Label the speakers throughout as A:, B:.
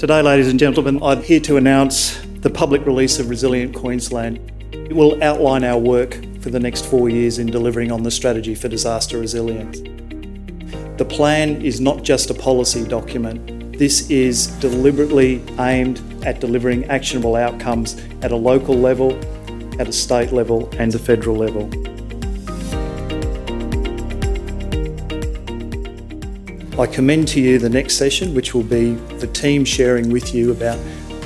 A: Today, ladies and gentlemen, I'm here to announce the public release of Resilient Queensland. It will outline our work for the next four years in delivering on the strategy for disaster resilience. The plan is not just a policy document. This is deliberately aimed at delivering actionable outcomes at a local level, at a state level and a federal level. I commend to you the next session, which will be the team sharing with you about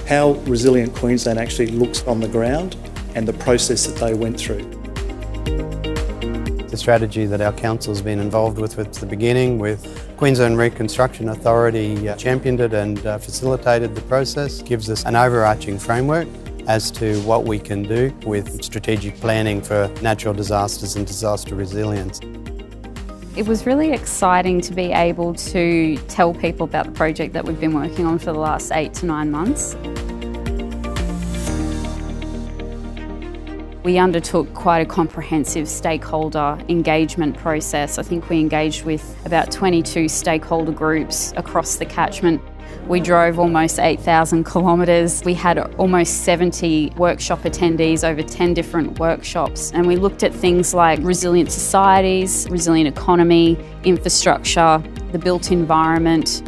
A: how Resilient Queensland actually looks on the ground and the process that they went through.
B: The strategy that our council has been involved with from the beginning with Queensland Reconstruction Authority uh, championed it and uh, facilitated the process, gives us an overarching framework as to what we can do with strategic planning for natural disasters and disaster resilience.
C: It was really exciting to be able to tell people about the project that we've been working on for the last eight to nine months. We undertook quite a comprehensive stakeholder engagement process. I think we engaged with about 22 stakeholder groups across the catchment. We drove almost 8,000 kilometres. We had almost 70 workshop attendees over 10 different workshops and we looked at things like resilient societies, resilient economy, infrastructure, the built environment.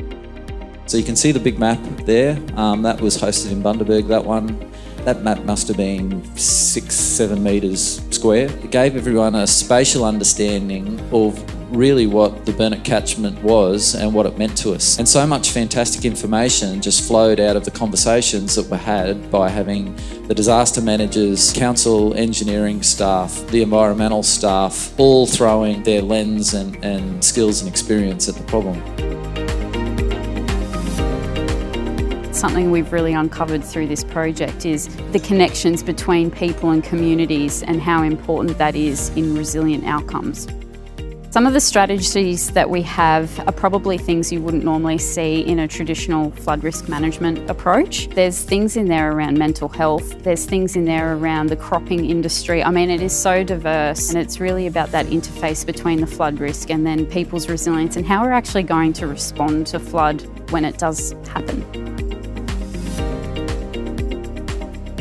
D: So you can see the big map there. Um, that was hosted in Bundaberg, that one. That map must have been six, seven metres square. It gave everyone a spatial understanding of really what the Burnett catchment was and what it meant to us. And so much fantastic information just flowed out of the conversations that were had by having the disaster managers, council engineering staff, the environmental staff, all throwing their lens and, and skills and experience at the problem.
C: Something we've really uncovered through this project is the connections between people and communities and how important that is in resilient outcomes. Some of the strategies that we have are probably things you wouldn't normally see in a traditional flood risk management approach. There's things in there around mental health, there's things in there around the cropping industry. I mean, it is so diverse and it's really about that interface between the flood risk and then people's resilience and how we're actually going to respond to flood when it does happen.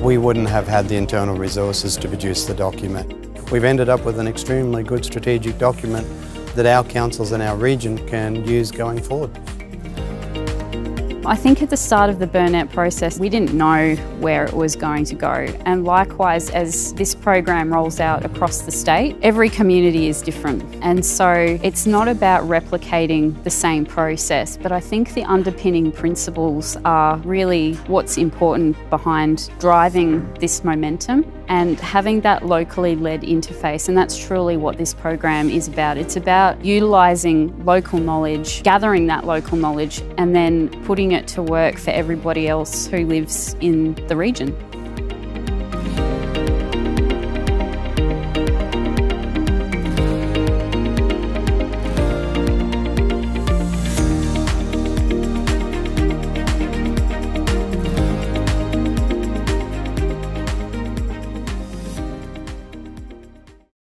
B: We wouldn't have had the internal resources to produce the document. We've ended up with an extremely good strategic document that our councils in our region can use going forward.
C: I think at the start of the Burnett process, we didn't know where it was going to go. And likewise, as this program rolls out across the state, every community is different. And so it's not about replicating the same process, but I think the underpinning principles are really what's important behind driving this momentum and having that locally led interface. And that's truly what this program is about. It's about utilising local knowledge, gathering that local knowledge, and then putting it to work for everybody else who lives in the region.